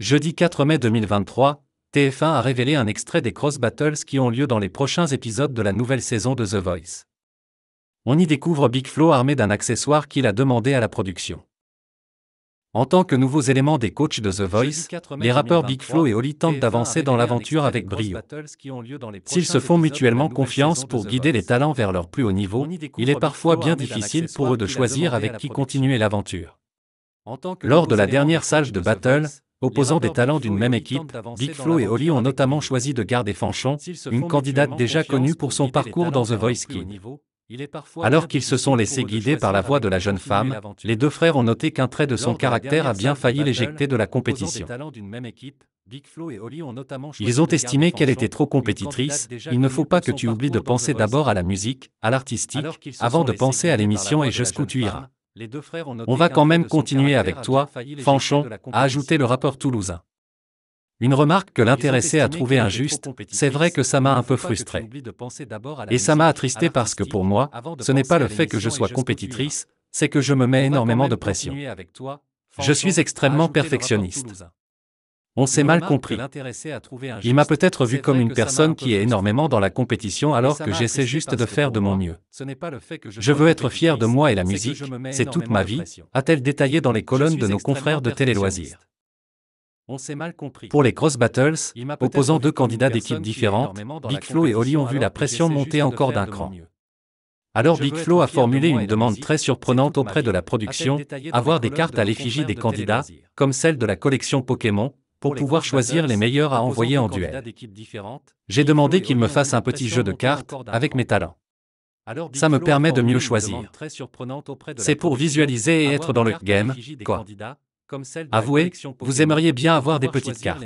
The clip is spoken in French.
Jeudi 4 mai 2023, TF1 a révélé un extrait des cross battles qui ont lieu dans les prochains épisodes de la nouvelle saison de The Voice. On y découvre Big Flo armé d'un accessoire qu'il a demandé à la production. En tant que nouveaux éléments des coachs de The Voice, les rappeurs Big Flo et Oli tentent d'avancer dans l'aventure avec brio. S'ils se font mutuellement confiance pour guider les talents vers leur plus haut niveau, il est parfois bien difficile pour eux de choisir avec qui continuer l'aventure. Lors de la dernière salle de battle, opposant des talents d'une même équipe, Big Flo et Oli ont notamment choisi de garder Fanchon, une candidate déjà connue pour son parcours dans The Voice Kids. Alors qu'ils se sont laissés guider par la voix de la jeune femme, les deux frères ont noté qu'un trait de son caractère a bien failli l'éjecter de la compétition. Ils ont estimé qu'elle était trop compétitrice, il ne faut pas que tu oublies de penser d'abord à la musique, à l'artistique, avant de penser à l'émission et jusqu'où tu iras. On va quand même continuer avec toi, Fanchon, a ajouté le rappeur toulousain. Une remarque que l'intéressé a trouvée injuste, c'est vrai que ça m'a un peu frustré. Et ça m'a attristé parce que pour moi, ce n'est pas le fait que je sois compétitrice, c'est que je me mets énormément de pression. Je suis extrêmement perfectionniste. On s'est mal compris. Il m'a peut-être vu comme une personne qui est énormément dans la compétition alors que j'essaie juste de faire de mon mieux. Je veux être fier de moi et la musique, c'est toute ma vie, a-t-elle détaillé dans les colonnes de nos confrères de télé-loisirs. Pour les cross battles, opposant deux candidats d'équipes différentes, Big Flo et Oli ont vu la pression monter encore d'un cran. Alors Big Flo a formulé une demande très surprenante auprès de la production, avoir des cartes à l'effigie des candidats, comme celle de la collection Pokémon, pour pouvoir choisir les meilleurs à envoyer en duel. J'ai demandé qu'il me fasse un petit jeu de cartes avec mes talents. Ça me permet de mieux choisir. C'est pour visualiser et être dans le game, quoi. Avouez, vous aimeriez bien avoir des petites cartes.